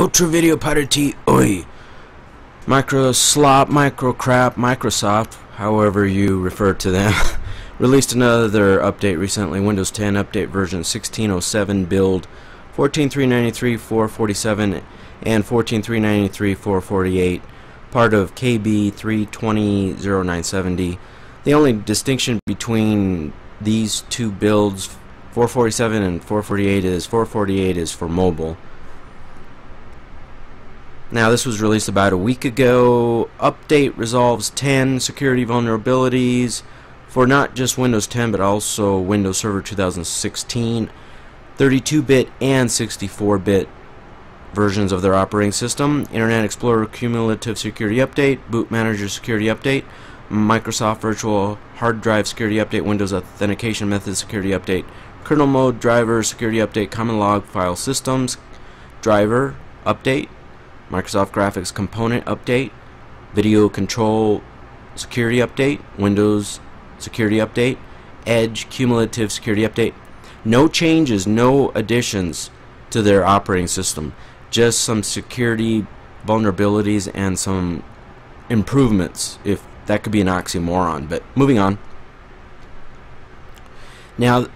Ultra Video Pirate Oi! Micro Slop, Micro Crap, Microsoft, however you refer to them, released another update recently, Windows 10 update version 1607 build 14393 447 and 14393 448, part of KB 3200970. The only distinction between these two builds, 447 and 448, is 448 is for mobile. Now this was released about a week ago. Update resolves 10 security vulnerabilities for not just Windows 10 but also Windows Server 2016, 32-bit and 64-bit versions of their operating system, Internet Explorer Cumulative Security Update, Boot Manager Security Update, Microsoft Virtual Hard Drive Security Update, Windows Authentication Method Security Update, Kernel Mode Driver Security Update, Common Log File Systems Driver Update, Microsoft Graphics Component Update, Video Control Security Update, Windows Security Update, Edge Cumulative Security Update. No changes, no additions to their operating system. Just some security vulnerabilities and some improvements, if that could be an oxymoron. But moving on. Now,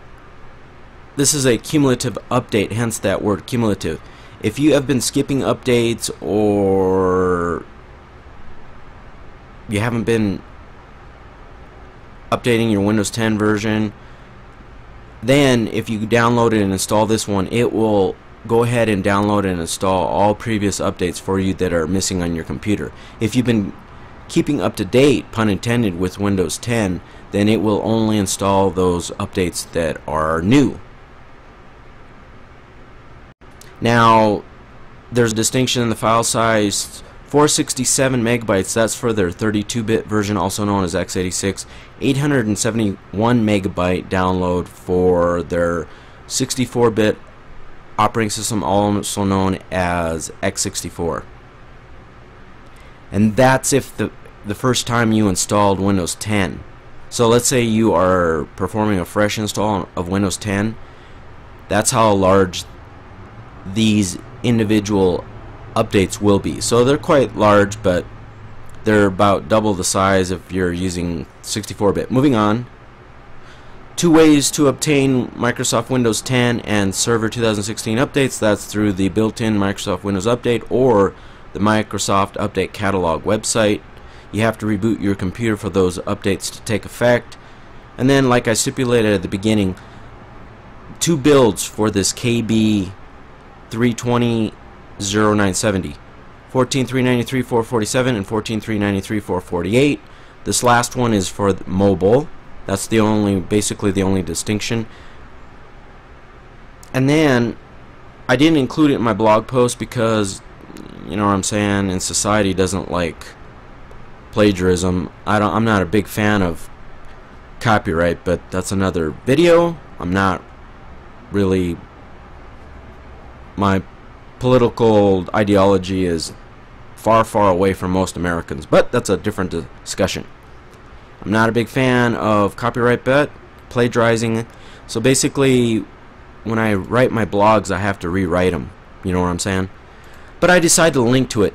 this is a cumulative update, hence that word cumulative if you have been skipping updates or you haven't been updating your Windows 10 version then if you download it and install this one it will go ahead and download and install all previous updates for you that are missing on your computer. If you've been keeping up to date pun intended with Windows 10 then it will only install those updates that are new now, there's a distinction in the file size. 467 megabytes, that's for their 32-bit version, also known as x86. 871 megabyte download for their 64-bit operating system, also known as x64. And that's if the the first time you installed Windows 10. So let's say you are performing a fresh install of Windows 10. That's how large these individual updates will be. So they're quite large, but they're about double the size if you're using 64-bit. Moving on. Two ways to obtain Microsoft Windows 10 and Server 2016 updates. That's through the built-in Microsoft Windows Update or the Microsoft Update Catalog website. You have to reboot your computer for those updates to take effect. And then, like I stipulated at the beginning, two builds for this KB 320 0970 14393 447 and 14393 448 this last one is for mobile. That's the only basically the only distinction. And then I didn't include it in my blog post because you know what I'm saying and society doesn't like plagiarism. I don't I'm not a big fan of copyright but that's another video. I'm not really my political ideology is far, far away from most Americans, but that's a different discussion. I'm not a big fan of copyright bet, plagiarizing. So basically, when I write my blogs, I have to rewrite them. You know what I'm saying? But I decide to link to it.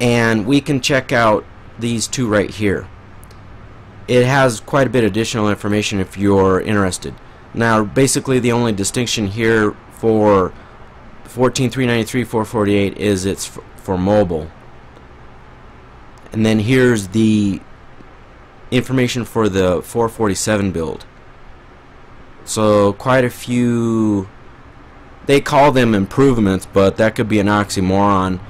And we can check out these two right here. It has quite a bit of additional information if you're interested. Now, basically, the only distinction here for 14393 448 is it's for mobile. And then here's the information for the 447 build. So quite a few they call them improvements but that could be an oxymoron.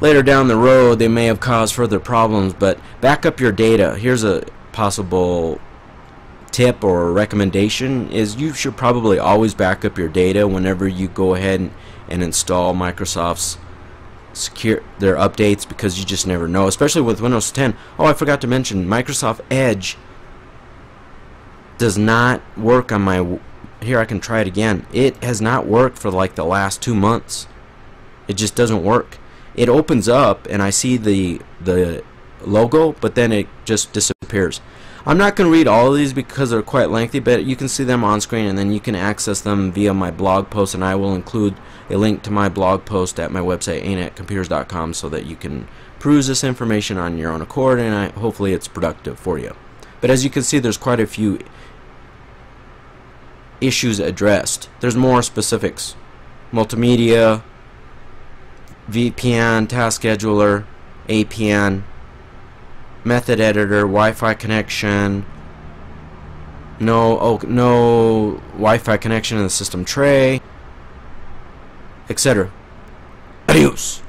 Later down the road they may have caused further problems but back up your data. Here's a possible tip or recommendation is you should probably always back up your data whenever you go ahead and, and install Microsoft's secure their updates because you just never know especially with Windows 10 oh I forgot to mention Microsoft Edge does not work on my here I can try it again. It has not worked for like the last two months. It just doesn't work. It opens up and I see the the logo but then it just disappears I'm not going to read all of these because they're quite lengthy, but you can see them on screen and then you can access them via my blog post and I will include a link to my blog post at my website anetcomputers.com so that you can peruse this information on your own accord and I, hopefully it's productive for you. But as you can see there's quite a few issues addressed. There's more specifics. Multimedia, VPN, task scheduler, APN, method editor, Wi-Fi connection, no oh, no Wi-Fi connection in the system tray, etc. Adios.